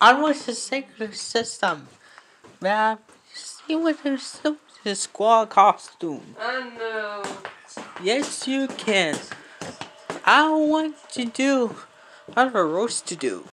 I want the sacred system. Man, see what there's the Squall costume. I know. Yes, you can. I want to do. I have a roast to do.